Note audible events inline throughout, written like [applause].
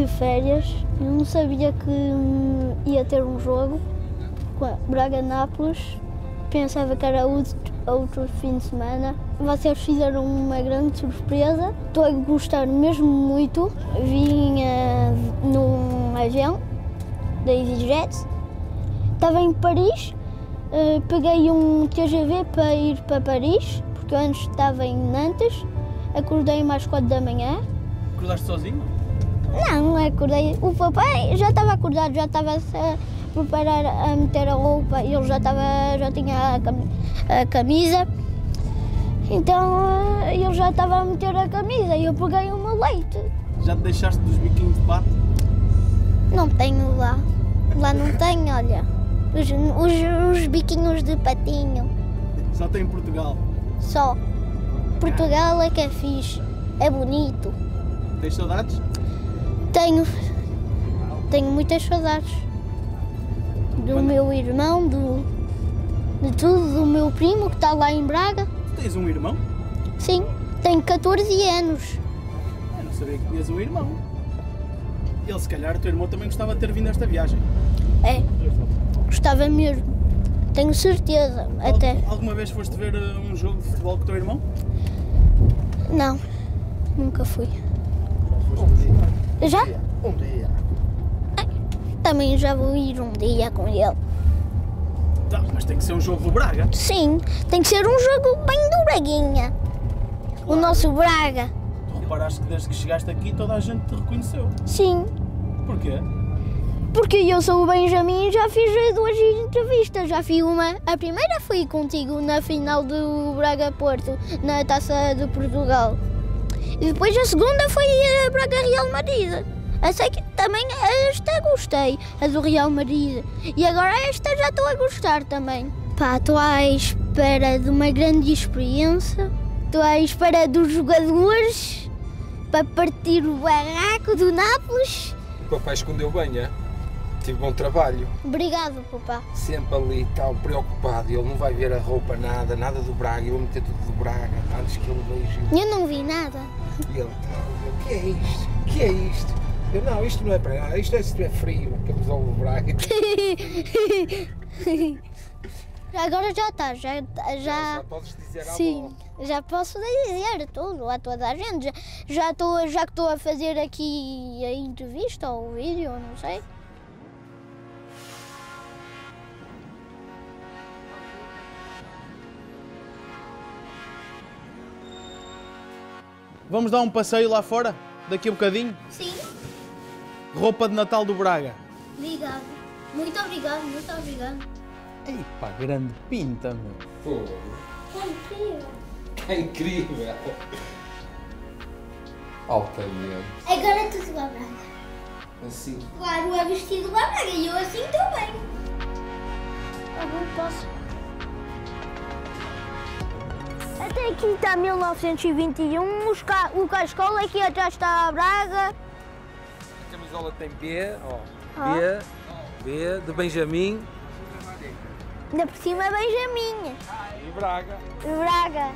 De férias, eu não sabia que hum, ia ter um jogo Braga-Nápoles, pensava que era outro, outro fim de semana. Vocês fizeram uma grande surpresa, estou a gostar mesmo muito. Vim eh, num avião da EasyJet, estava em Paris, eh, peguei um TGV para ir para Paris, porque eu antes estava em Nantes, acordei mais 4 da manhã. Acordaste sozinho? Não, acordei. O papai já estava acordado, já estava a preparar a meter a roupa, ele já estava, já tinha a camisa. Então eh, ele já estava a meter a camisa e eu peguei o meu leite. Já te deixaste dos biquinhos de pato? Não tenho lá. Lá não [laughs] tenho, olha. Os, os, os biquinhos de patinho. Só tem em Portugal. Só. Portugal é que é fixe. É bonito. Tens saudades? Tenho. Tenho muitas saudades. Do meu irmão, do, de tudo, do meu primo que está lá em Braga. Tu tens um irmão? Sim, tenho 14 anos. Eu não sabia que tinhas um irmão. Ele, se calhar, o teu irmão também gostava de ter vindo a esta viagem. É, gostava mesmo. Tenho certeza. Até. Al- Alguma vez foste ver uh, um jogo de futebol com o teu irmão? Não, nunca fui. Um dia. Já? Um dia. Também já vou ir um dia com ele. Tá, mas tem que ser um jogo do Braga. Sim, tem que ser um jogo bem do Braguinha. O nosso Braga. Tu reparaste que desde que chegaste aqui toda a gente te reconheceu. Sim, Porquê? porque eu sou o Benjamin e já fiz duas entrevistas. Já fiz uma. A primeira foi contigo na final do Braga Porto, na taça de Portugal. E depois a segunda foi a Braga Real Madrid. Essa que também esta gostei, a do Real Madrid. E agora esta já estou a gostar também. Pá, estou à espera de uma grande experiência. Estou à espera dos jogadores para partir o barraco do Nápoles. O papai escondeu bem, é? Tive bom trabalho. Obrigado, papá. Sempre ali, tal, preocupado. Ele não vai ver a roupa, nada, nada do Braga. Eu vou meter tudo do Braga antes que ele veja. Eu não vi nada. E ele, o que é isto? O que é isto? Eu, não, isto não é para nada. Isto é se estiver frio. Camisola do Braga. Agora já está, já, já, Já podes dizer sim, já posso dizer tudo a toda a gente. Já, já, estou, já que estou a fazer aqui a entrevista ou o vídeo, não sei. Vamos dar um passeio lá fora? Daqui a bocadinho? Sim, Roupa de Natal do Braga. obrigado. Muito obrigado, muito obrigado. Ei pá, grande pinta, meu. Pô, É incrível. é incrível. Altamente. Agora tu se Braga. Assim. Claro, é vestido de Braga e eu assim também. Agora posso. Até aqui está 1921, os ca- o Cascola, aqui atrás está a Braga. A camisola tem B, ó. Ah. B, B, de Benjamin Ainda por cima é Benjamin, e Braga. Braga.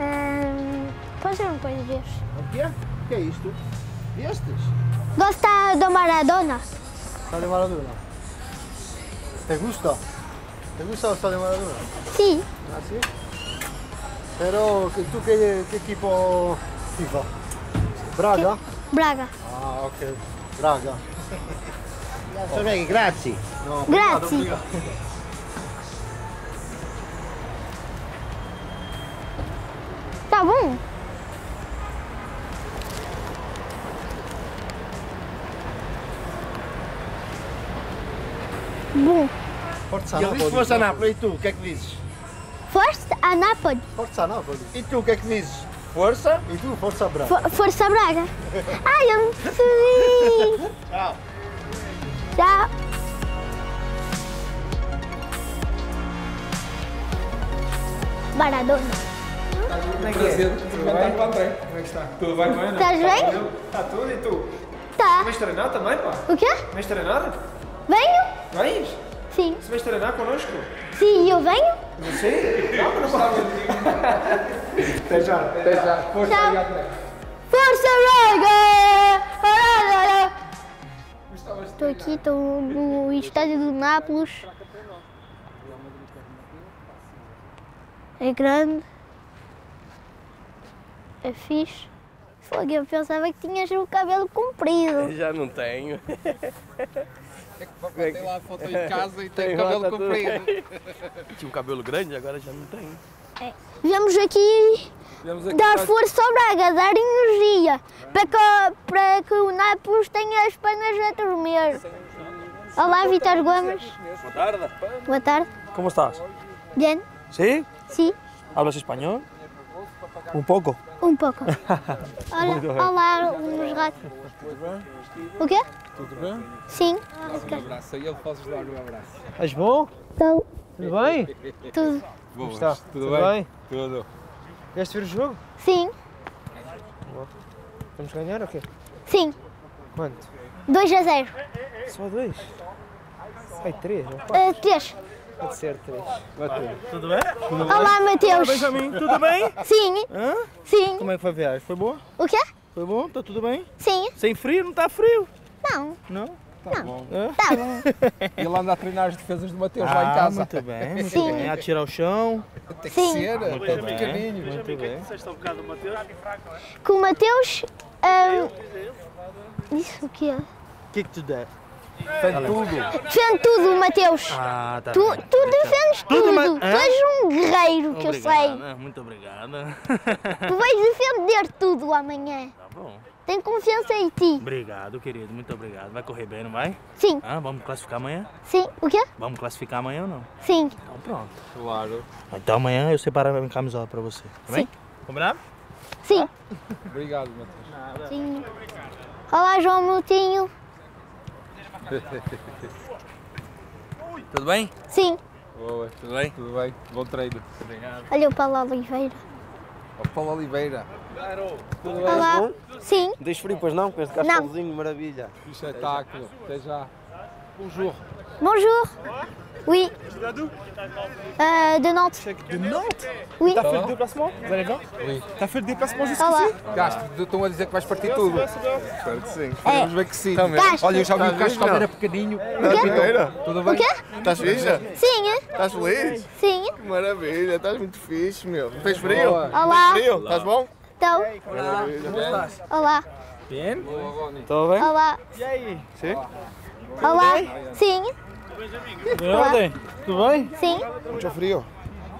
Hum, pode ser uma coisa destes. O quê? O que é isto? Estes? Gosta do Maradona? Está de Maradona. ¿Te gusta? ¿Te gusta o está de Maradona? Sim. ¿Ah, sí? Pero, que- ¿tú qué, qué equipo FIFA? Braga? Braga. Ah, ok. Braga. Sorry, grazie. No, Grazie. Tá bom? Bom, Forza Napoli. Forza Napoli. E tu, o que é que dizes? Força a Nápoles. Forza Napoli. E tu, o que é que dizes? Força. E tu, Forza Braga. For- força Braga. Ai, eu não percebi. Ciao. [laughs] Tchau. Maradona. Prazer. Vai para André. Como é que está? Tudo bem, mano? Estás bem? Está tudo e tu? Tá. Vais treinar também, pá? O quê? Vais treinar? Venho? Vens? Sim. Se vais treinar connosco? Sim, eu venho? Você? Não, não pode. Até já. Até já. Força André. Força! Braga! Estou aqui, estou no estádio do Nápoles. É grande. É fixe. Fogo, eu pensava que tinhas o cabelo comprido. Já não tenho. [laughs] Tem lá a foto em casa e [laughs] tem Tem o cabelo comprido. [laughs] Tinha um cabelo grande, agora já não tenho. Viemos aqui Viemos aqui dar força ao Braga, dar energia para que, para que o Nápoles tenha as pernas a tremer. Olá, Vitor Gomes. Boa tarde. Boa tarde. ¿Cómo estás? Bien? ¿Sí? Sim, ¿Hablas español? Un poco. um pouco. Olha, olá, uns ratos. O quê? Tudo bem? Sim. Um abraço aí, ele posso dar um abraço. Estás bom? Então, Tudo bem? tudo. Boas, Está? tudo, Tudo bem? bem? Tudo. Vieste ver o jogo? Sim, Vamos ganhar ou quê? sim. Quanto? 2 a 0. Só dois? Ai, três, não pode, Uh, 3. pode ser três. Tudo bem? Olá, Mateus. Benjamin, tudo bem? Sim, Hã? sim. Como é que foi a viagem? Foi boa? O quê? Foi bom? Tá tudo bem? Sim. Sem frio? Não tá frio? Não, Não? Tá bom. tá bom. Ele anda a treinar as defesas do Mateus lá em casa. muito bem, muito Sim. bem. Atirar o chão. Tem que Sim. ser, é bem. pequenino. Muito bem. Disseste há um bocado do Mateus? Com o Mateus. ah, Isso o quê? O que que tu der? Tem tudo. Defende tudo, Mateus. Ah, tá Tu, tu defendes Tudo, tudo. mas- Tu és um guerreiro, que eu sei. Muito obrigado. Tu vais defender tudo amanhã. Bom. Tenho confiança em ti. Obrigado, querido. Muito obrigado. Vai correr bem, não vai? Sim, Ah, vamos classificar amanhã? sim. O quê? Vamos classificar amanhã ou não? Sim. Então pronto. Claro. Então amanhã eu separo a minha camisola pra você. Tá bem? Combinado? Sim. Obrigado, Mateus. Sim. Olá, João Moutinho. [laughs] Tudo bem? Sim. Boa. Tudo bem? Tudo bem? Bom treino. Olha o Paulo Oliveira. O Paulo Oliveira. Olá. Sim. Não tens frio, pois não? Com este castelozinho, maravilha. Que espetáculo. Até já. Bonjour. Bonjour. Oui. Euh, de Nantes. De Nantes Oui. T'as fait le déplacement Vous allez bien Oui. T'as fait le déplacement jusqu'ici estão a dizer que vais partir tudo. Espero que sim. É. Vamos ver que sim. Gasto. Olha, eu já vi o Estás Castro vivo, era pequenininho. quê? Tudo O bem? quê? Estás fixe? Sim. Estás feliz? Sim. Que maravilha, estás muito fixe, meu. Tens frio? Olá. Frio? Estás bom? Então. Olá. Tô bem? Olá. E aí? Sim? Olá. Sim. Em ordem? Tudo bem? Sim. Muito frio.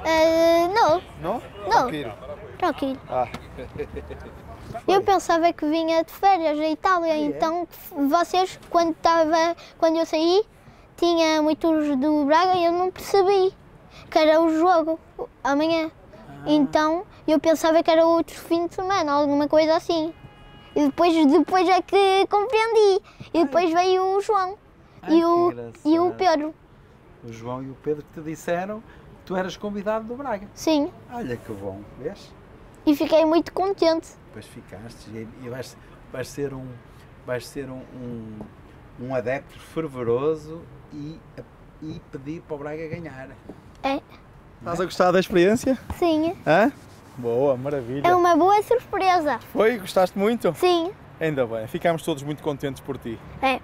Uh, não. Não? Não. Tranquilo. Tranquilo. Ah. Eu pensava que vinha de férias à Itália, então vocês, quando, tava, quando eu saí, tinha muitos do Braga e eu não percebi que era o jogo amanhã. Então eu pensava que era outro fim de semana, alguma coisa assim. E depois, depois é que compreendi. E depois veio o João e, o, e o Pedro. O João e o Pedro que te disseram que tu eras convidado do Braga. Sim. Olha que bom, vês? E fiquei muito contente. Depois ficaste e, e vais, vais ser um vais ser um, um, um adepto fervoroso e, e pedir para o Braga ganhar. É. Estás a gostar da experiência? Sim. Hã? Boa, maravilha. É uma boa surpresa. Foi? Gostaste muito? Sim. Ainda bem, ficámos todos muito contentes por ti. É.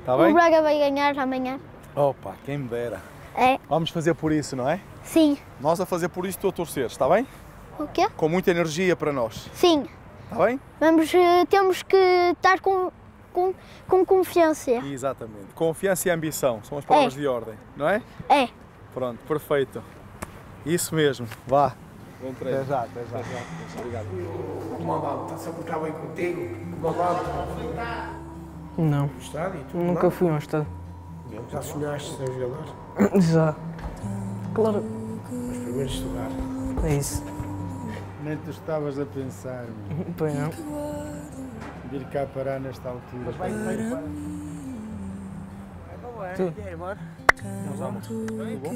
Está O bem? Braga vai ganhar amanhã. Opa, quem me dera. É. Vamos fazer por isso, não é? Sim. Nós a fazer por isso, tu a torcer, está bem? O quê? Com muita energia para nós, Sim. está bem? Vamos, eh, temos que estar com, com, com confiança. Exatamente. Confiança e ambição são as palavras É. de ordem, não é? É. Pronto, perfeito. Isso mesmo, vá. Bom treino. Até já, até já. Obrigado. Comandado, está-se a portar bem contigo? Comandado, Não, no estádio? tudo nunca fui a um estádio. Já sonhaste ser jogador? [coughs] Já. Claro, Mas primeiro estudar. é isso. Nem tu estavas a pensar, meu, Pois não. vir cá parar nesta altura. Tu. Estás bom?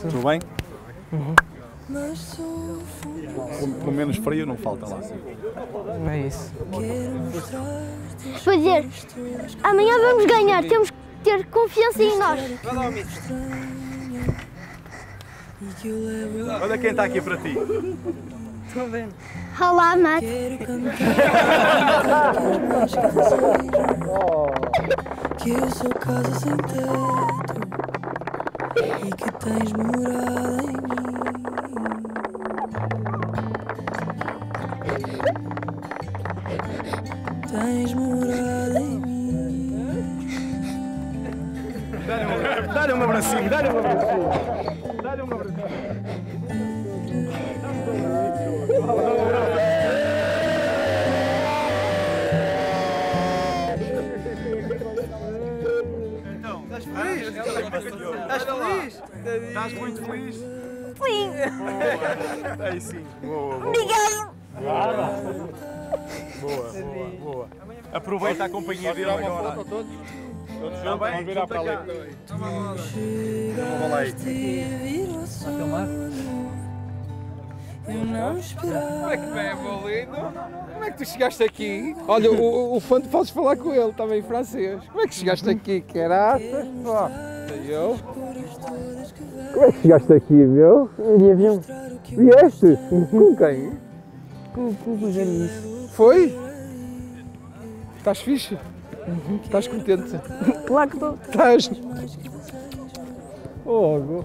Tudo bem? Com, com menos frio não falta lá. É isso. Vou dizer, amanhã vamos ganhar. Temos que ter confiança em nós. Olha quem está aqui para ti. Estou vendo. Olá, Matt. [laughs] Que eu sou casa sem teto e que tens morada em mim. Tens morada em mim. Dá-lhe um abracinho, dá-lhe um abracinho. Dá-lhe um abracinho. Estás muito feliz? Sim. Aí sim. Boa, boa. Obrigado. Boa, boa, boa. Aproveita a companhia dele agora. todos? Todos juntos? bem? Vamos virar para ali. Vamos lá aí. Está a filmar? Eu não esperava. Como é que vem, Bolino? Como é que tu chegaste aqui? Olha, o, o Fante podes falar com ele também em francês. Como é que chegaste aqui, caraças? Como é que chegaste aqui, meu? De avião. Vieste? Com quem? Com, com o Jeremias. Foi? Estás fixe? Estás contente? Claro que estou. Estás. Fogo.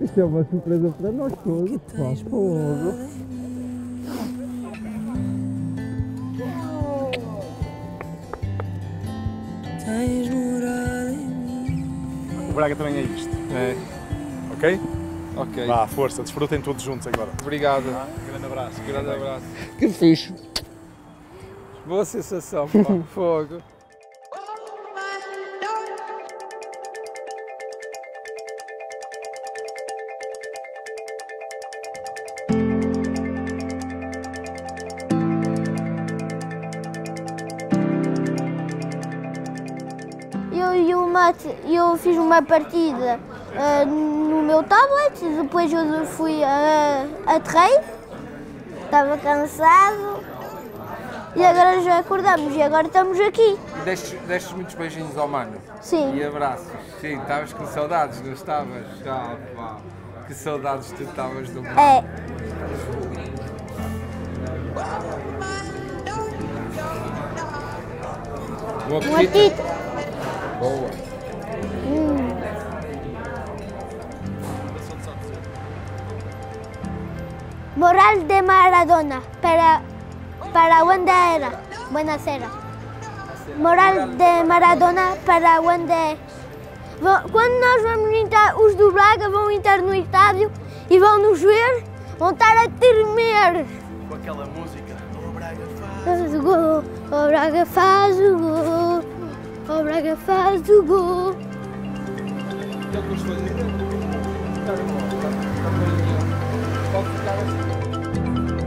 Isto é uma surpresa para nós todos. Pá, fogo. Braga também é isto. É. Ok? Ok. Vá, força, desfrutem todos juntos agora. Obrigado. Grande abraço. Grande abraço. Que fixe. Boa sensação, pá. [laughs] Fogo. Eu e eu fiz uma partida ah, no meu tablet, depois eu fui a, a treino, estava cansado e agora já acordamos e agora estamos aqui. Deste, deste muitos beijinhos ao mano. Sim. E abraços. Sim, estavas com saudades, não estavas? Ah, pá. Que saudades tu estavas do mano. É. Apetite. apetite. Boa. Moral de Maradona para, para onde era? Buenas era. Moral de Maradona para onde é? Quando nós vamos entrar, os do Braga vão entrar no estádio e vão nos ver, vão estar a tremer. Com aquela música. O Braga Faz o gol, o Braga faz o gol, o Braga faz o gol. Pode ficar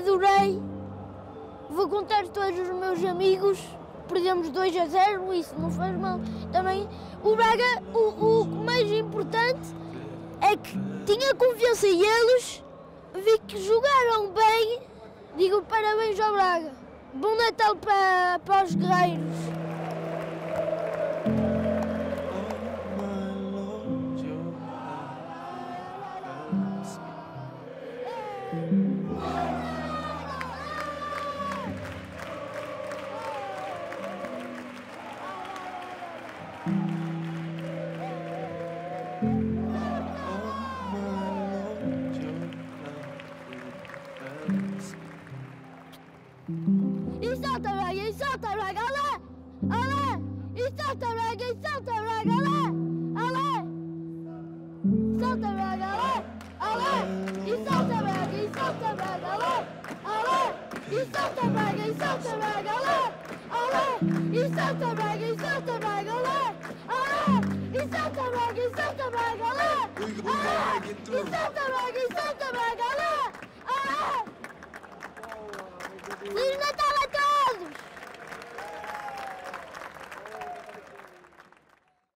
adorei. Vou contar todos os meus amigos. Perdemos 2 a 0, isso não faz mal. Também o Braga, o, o mais importante é que tinha confiança em eles, vi que jogaram bem. Digo parabéns ao Braga. Bom Natal para, para os guerreiros. İslam tarağı, İslam tarağı, ala! Ala! İslam tarağı, İslam tarağı, ala! Ala! İslam tarağı, ala! Ala! İslam tarağı, İslam tarağı, ala! Ala! İslam tarağı, İslam tarağı, ala! Ala! İslam tarağı, İslam tarağı, ala! Ala! İslam tarağı, İslam tarağı, ala! Ala! İslam tarağı, İslam tarağı, ala! Ala! Sırna tarağı!